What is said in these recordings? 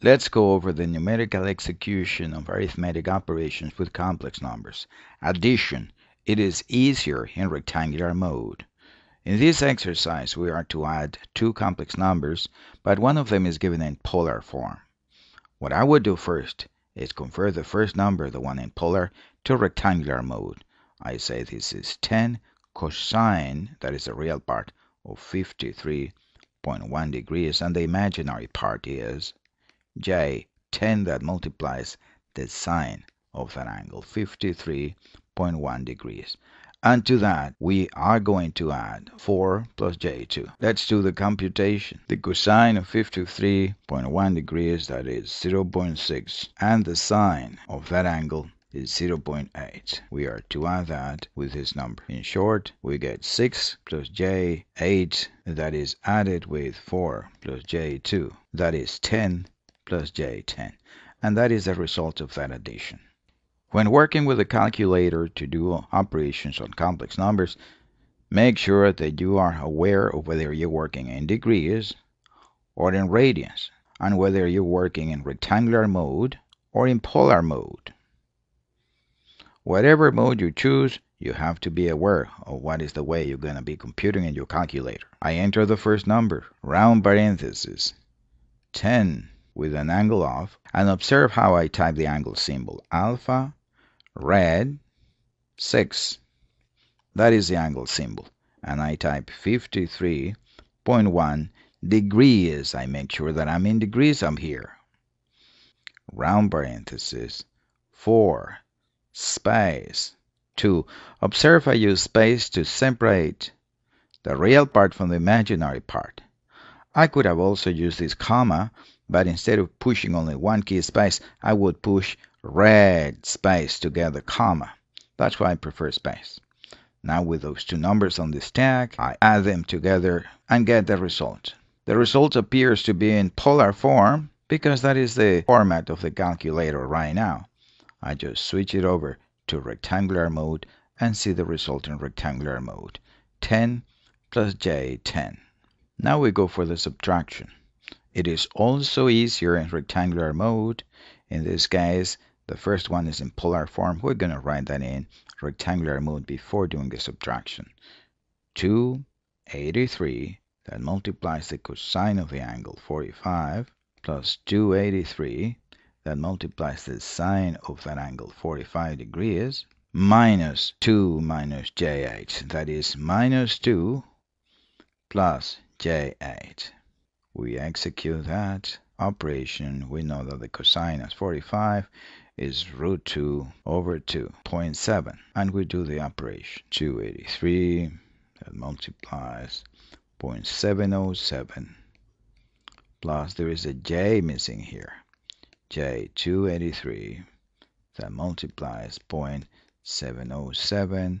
Let's go over the numerical execution of arithmetic operations with complex numbers. Addition. It is easier in rectangular mode. In this exercise, we are to add two complex numbers, but one of them is given in polar form. What I would do first is convert the first number, the one in polar, to rectangular mode. I say this is 10 cosine, that is the real part, of 53.1 degrees, and the imaginary part is j 10 that multiplies the sine of that angle 53.1 degrees and to that we are going to add 4 plus j2 let's do the computation the cosine of 53.1 degrees that is 0.6 and the sine of that angle is 0.8. We are to add that with this number. In short, we get 6 plus j8 that is added with 4 plus j2 that is 10 plus j10. And that is the result of that addition. When working with a calculator to do operations on complex numbers, make sure that you are aware of whether you're working in degrees or in radians, and whether you're working in rectangular mode or in polar mode. Whatever mode you choose, you have to be aware of what is the way you're going to be computing in your calculator. I enter the first number, round parentheses, 10 with an angle of, and observe how I type the angle symbol. Alpha, red, 6. That is the angle symbol. And I type 53.1 degrees. I make sure that I'm in degrees I'm here. Round parenthesis, 4, space, 2. Observe I use space to separate the real part from the imaginary part. I could have also used this comma but instead of pushing only one key space, I would push red space together, comma. That's why I prefer space. Now with those two numbers on the stack, I add them together and get the result. The result appears to be in polar form because that is the format of the calculator right now. I just switch it over to rectangular mode and see the result in rectangular mode. 10 plus j 10. Now we go for the subtraction. It is also easier in rectangular mode. In this case, the first one is in polar form. We're going to write that in rectangular mode before doing the subtraction. 283 that multiplies the cosine of the angle 45 plus 283 that multiplies the sine of that angle 45 degrees minus 2 minus j8 that is minus 2 plus j8 we execute that operation, we know that the cosine of 45 is root 2 over 2.7 and we do the operation. 283 that multiplies 0.707 plus there is a j missing here. J 283 that multiplies 0.707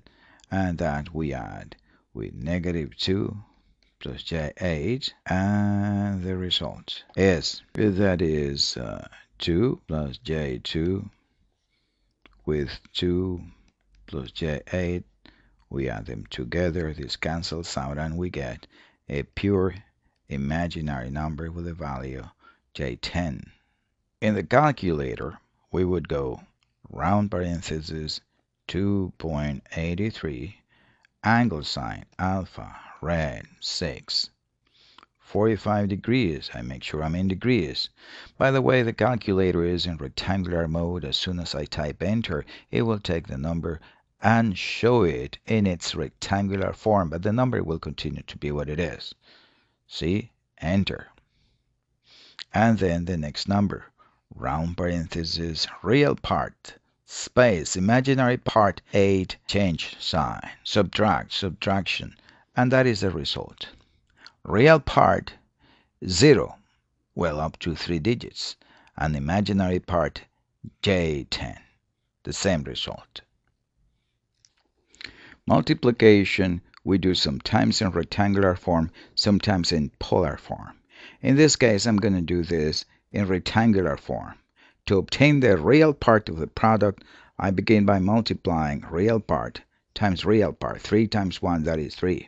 and that we add with negative 2 plus j8 and the result is that is uh, 2 plus j2 with 2 plus j8 we add them together this cancels out and we get a pure imaginary number with a value j10 in the calculator we would go round parentheses 2.83 angle sign alpha rad 6 45 degrees. I make sure I'm in degrees. By the way the calculator is in rectangular mode. As soon as I type enter it will take the number and show it in its rectangular form but the number will continue to be what it is. See? Enter. And then the next number. Round parenthesis. Real part. Space. Imaginary part. 8 change sign. Subtract. Subtraction and that is the result. Real part 0, well up to 3 digits, and imaginary part J10, the same result. Multiplication we do sometimes in rectangular form, sometimes in polar form. In this case, I'm going to do this in rectangular form. To obtain the real part of the product, I begin by multiplying real part times real part. 3 times 1, that is 3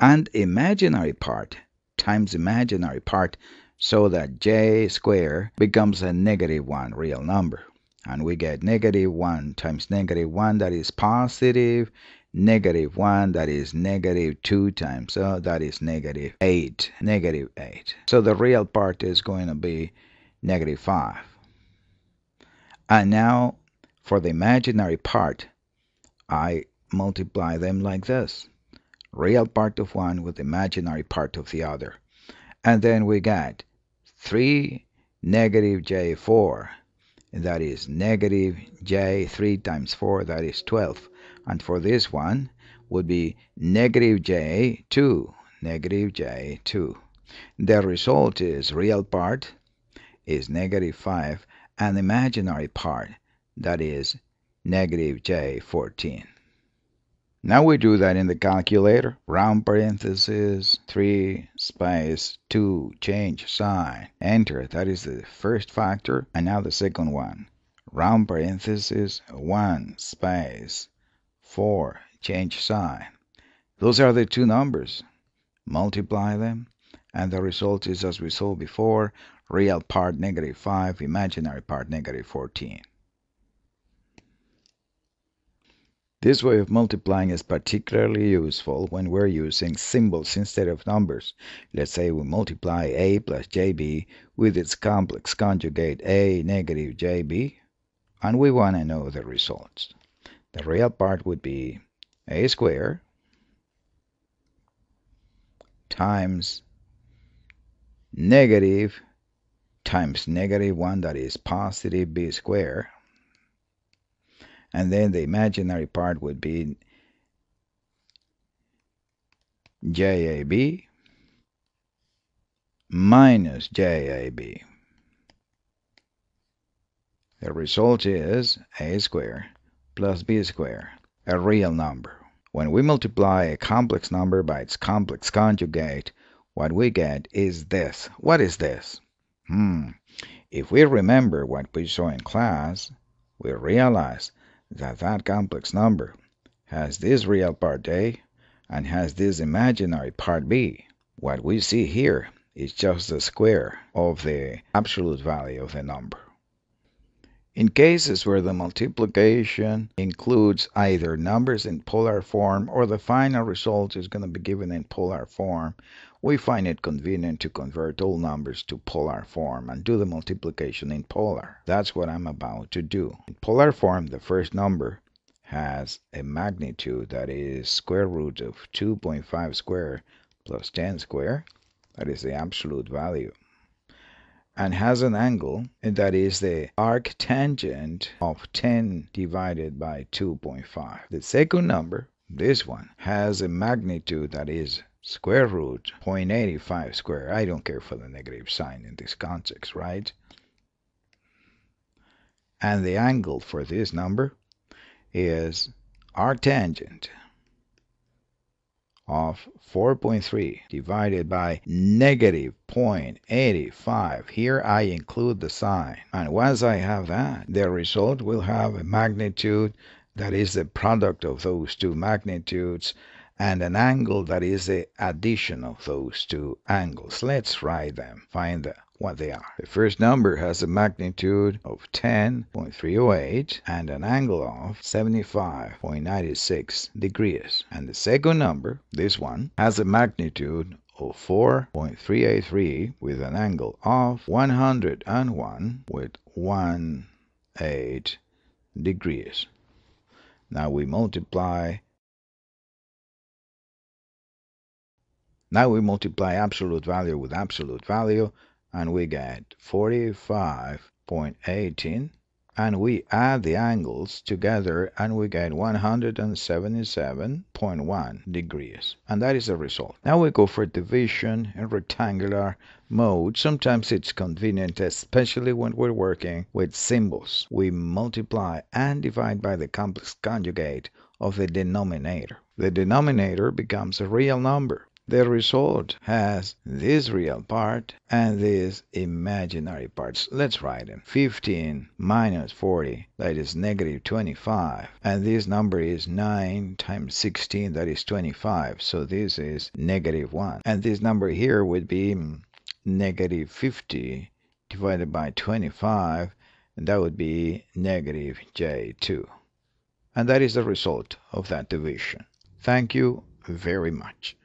and imaginary part times imaginary part so that j squared becomes a negative 1 real number. And we get negative 1 times negative 1 that is positive, negative 1 that is negative 2 times so that is negative 8, negative 8. So the real part is going to be negative 5. And now for the imaginary part, I multiply them like this. Real part of one with imaginary part of the other. And then we get 3 negative j4 that is negative j 3 times 4 that is 12 and for this one would be negative j 2 negative j 2 the result is real part is negative 5 and imaginary part that is negative j 14 now we do that in the calculator. Round parenthesis, 3, space, 2, change sign, enter. That is the first factor. And now the second one. Round parenthesis, 1, space, 4, change sign. Those are the two numbers. Multiply them. And the result is, as we saw before, real part negative 5, imaginary part negative 14. This way of multiplying is particularly useful when we're using symbols instead of numbers. Let's say we multiply a plus jb with its complex conjugate a negative jb, and we want to know the results. The real part would be a squared times negative times negative 1 that is positive b squared and then the imaginary part would be JAB minus JAB. The result is a squared plus b squared, a real number. When we multiply a complex number by its complex conjugate, what we get is this. What is this? Hmm. If we remember what we saw in class, we realize that that complex number has this real part A and has this imaginary part B. What we see here is just the square of the absolute value of the number. In cases where the multiplication includes either numbers in polar form or the final result is going to be given in polar form, we find it convenient to convert all numbers to polar form and do the multiplication in polar. That's what I'm about to do. In polar form, the first number has a magnitude that is square root of 2.5 square plus 10 square. That is the absolute value and has an angle that is the arctangent of 10 divided by 2.5. The second number, this one, has a magnitude that is square root 0.85 square. I don't care for the negative sign in this context, right? And the angle for this number is arctangent of 4.3 divided by negative 0.85. Here I include the sign. And once I have that, the result will have a magnitude that is the product of those two magnitudes and an angle that is the addition of those two angles. Let's write them. Find what they are. The first number has a magnitude of 10.308 and an angle of 75.96 degrees. And the second number, this one, has a magnitude of 4.383 with an angle of 101 with 1 8 degrees. Now we multiply Now we multiply absolute value with absolute value and we get 45.18 and we add the angles together and we get 177.1 degrees and that is the result. Now we go for division in rectangular mode. Sometimes it's convenient especially when we're working with symbols. We multiply and divide by the complex conjugate of the denominator. The denominator becomes a real number the result has this real part and this imaginary parts. Let's write them. 15 minus 40, that is negative 25. And this number is 9 times 16, that is 25. So this is negative 1. And this number here would be negative 50 divided by 25 and that would be negative j2. And that is the result of that division. Thank you very much.